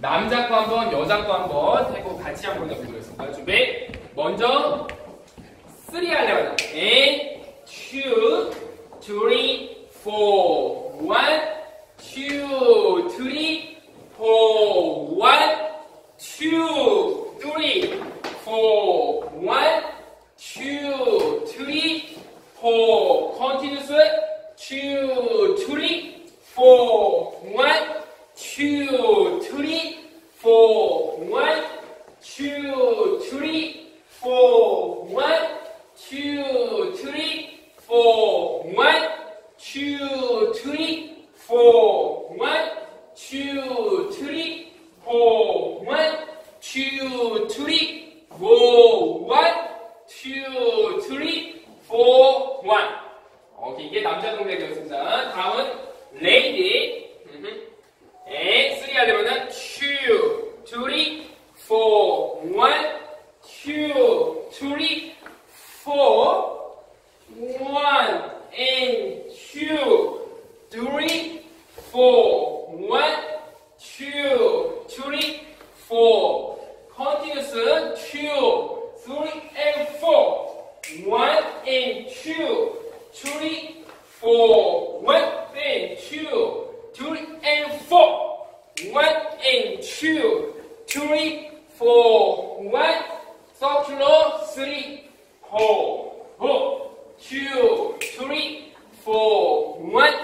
남자 거 한번, 여자 거 한번 해보고 같이 한번 해보도록 하겠습니다. 준비. 먼저, two, three, four, one, two, three, four, one, two, three, four, one, two, three, two, three, and four. One and two, three, four. One and two, three and four. One and two, three, four. One, circular, three, four. Four, two, three, four. One,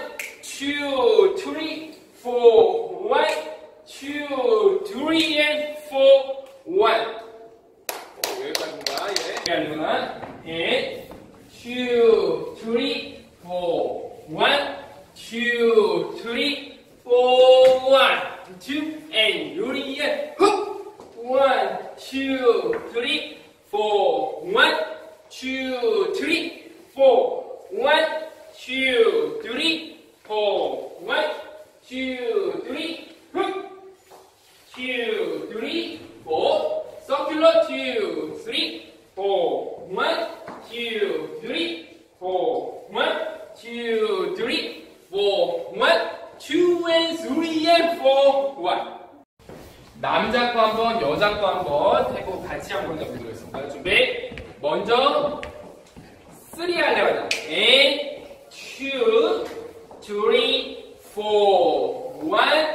two, three, four. One, two, three, and four. One. 어, gentlemen, eight, two, three, four, one, two, three, four, one, two, and rolling it. One, two. 남자 거 한번, 여자 거 한번 해보고 같이 한번 해보도록 하겠습니다. 준비. 먼저, 3할려고 하자. 8, 2, 3, 4, 1.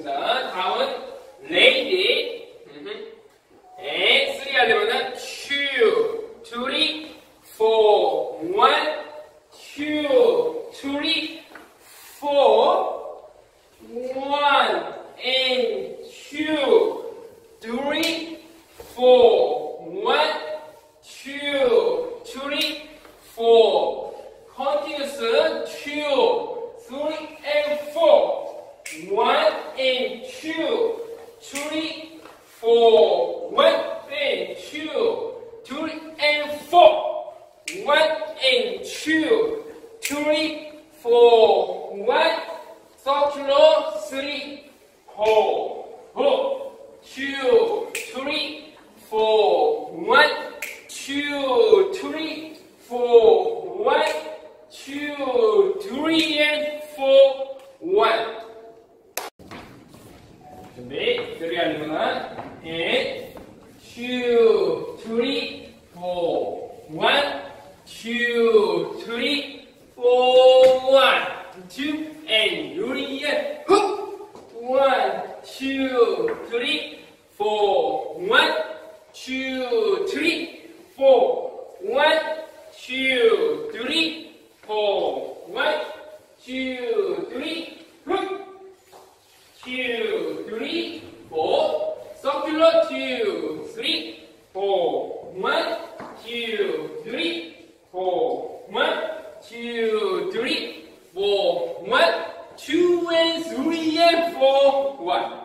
됐습니다. 다음은 lady. 에, 3 알리로는 two, three, four, one, two, three, four, one, and two, three, four. two, three, four. One, two, three, and four. One. 준비. 쓰리 하는구나. 에, two, three, four. One, two, three, four. One, two, and 요리 예. 훅. One, two, Circular, two, three, four. One, two, three, four. One, two, three, four. One, two and three and four. One.